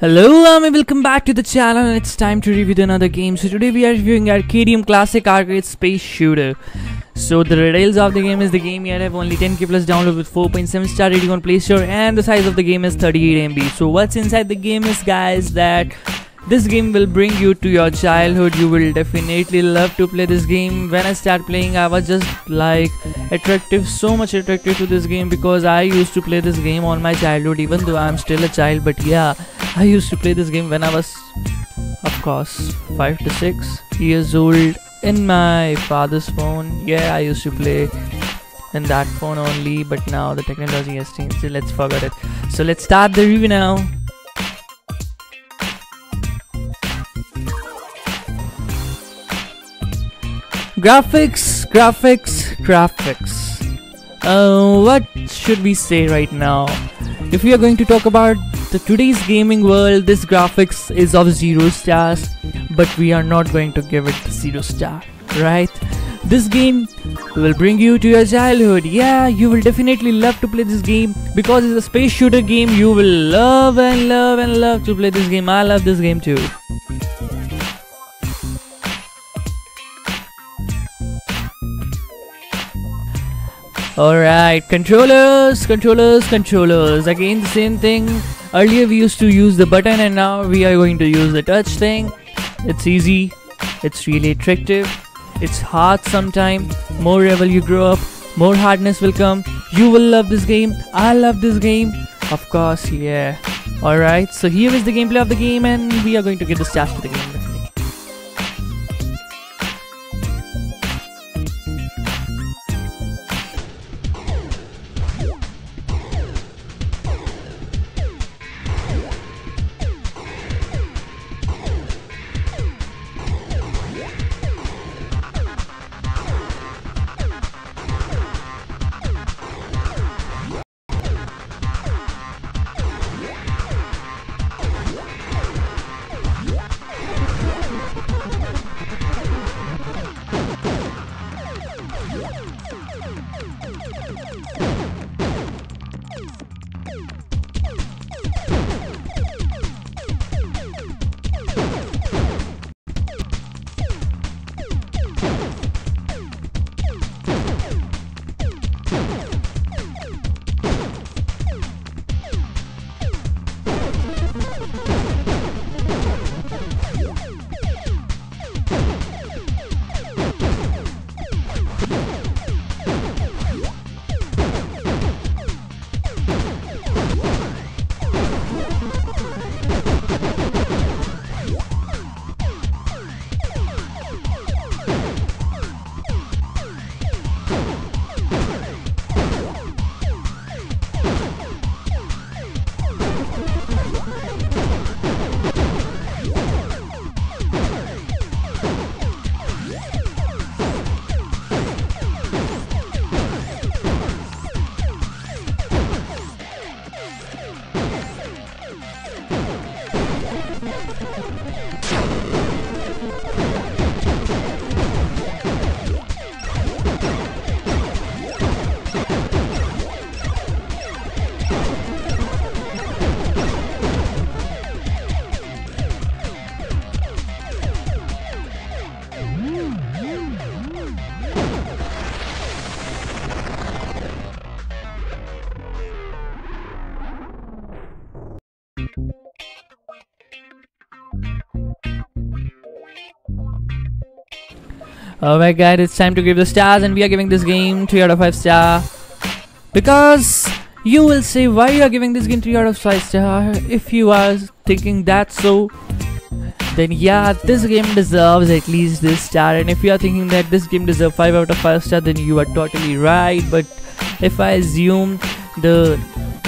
Hello um, and welcome back to the channel and it's time to review another game. So today we are reviewing Arcadium Classic Arcade Space Shooter. So the details of the game is the game here have only 10k plus download with 4.7 star rating on Play Store and the size of the game is 38 MB. So what's inside the game is guys that this game will bring you to your childhood. You will definitely love to play this game. When I start playing, I was just like attractive, so much attracted to this game because I used to play this game on my childhood, even though I'm still a child. But yeah, I used to play this game when I was, of course, 5 to 6 years old in my father's phone. Yeah, I used to play in that phone only, but now the technology has changed. So let's forget it. So let's start the review now. Graphics, graphics, graphics. Uh, what should we say right now? If we are going to talk about the today's gaming world, this graphics is of zero stars, but we are not going to give it zero star, right? This game will bring you to your childhood. Yeah, you will definitely love to play this game because it's a space shooter game. You will love and love and love to play this game. I love this game too. Alright, controllers, controllers, controllers. Again, the same thing. Earlier we used to use the button and now we are going to use the touch thing. It's easy, it's really attractive, it's hard sometimes. More level you grow up, more hardness will come. You will love this game. I love this game. Of course, yeah. Alright, so here is the gameplay of the game and we are going to get the stats to the game. My god, it's time to give the stars and we are giving this game 3 out of 5 star. Because you will say why you are giving this game 3 out of 5 star. If you are thinking that so, then yeah, this game deserves at least this star. And if you are thinking that this game deserves 5 out of 5 star, then you are totally right. But if I assume the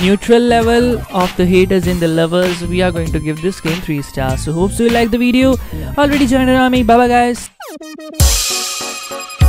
neutral level of the haters and the lovers, we are going to give this game 3 stars. So hope you like the video. Already joined our army. Bye bye guys. Thank you.